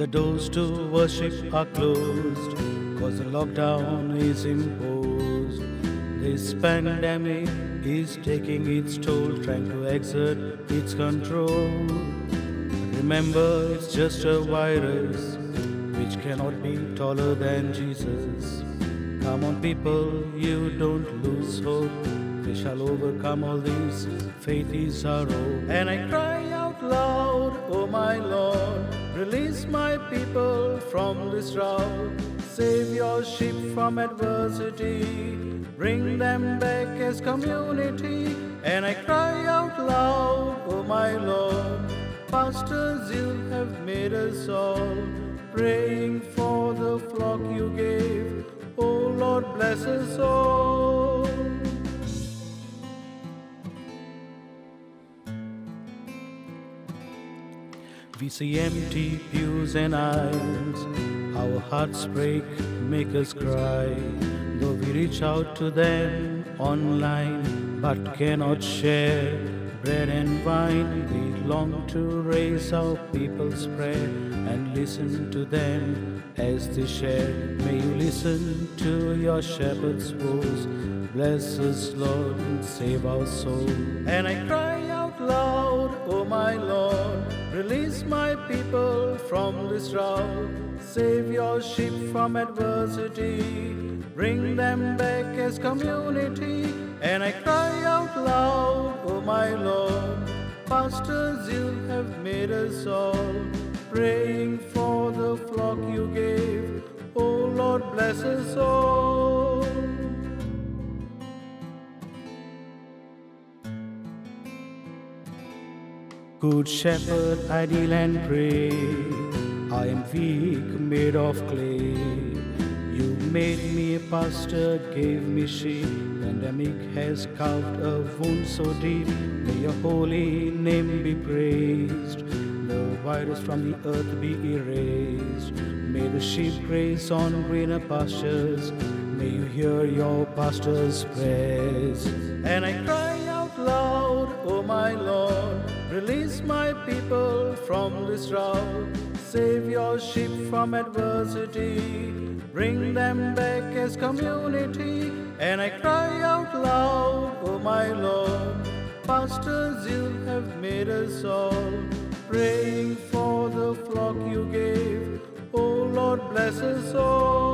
The doors to worship are closed, cause the lockdown is imposed. This pandemic is taking its toll, trying to exert its control. Remember, it's just a virus which cannot be taller than Jesus. Come on, people, you don't lose hope. We shall overcome all these. Faith is our hope. And I cry out loud, Oh my Lord, release my people from this drought. Save your sheep from adversity. Bring them back as community. And I cry out loud, Oh my Lord, pastors, you have made us all praying for the flock you gave. Oh Lord, bless us all. We see empty pews and aisles. Our hearts break, make us cry. Though we reach out to them online, but cannot share bread and wine. We long to raise our people's prayer and listen to them as they share. May you listen to your shepherd's voice. Bless us, Lord, and save our soul. And I cry release my people from this drought. Save your sheep from adversity. Bring them back as community. And I cry out loud, Oh my Lord, pastors, you have made us all praying for the flock you gave. Oh Lord, bless us all. Good shepherd, I kneel and pray. I am weak, made of clay. You made me a pastor, gave me sheep. Pandemic has carved a wound so deep. May your holy name be praised. The virus from the earth be erased. May the sheep graze on greener pastures. May you hear your pastor's praise. And I cry out loud, Oh my Lord, release my people from this drought. Save your sheep from adversity. Bring them back as community. And I cry out loud, Oh my Lord, pastors, you have made us all praying for the flock you gave. Oh Lord, bless us all.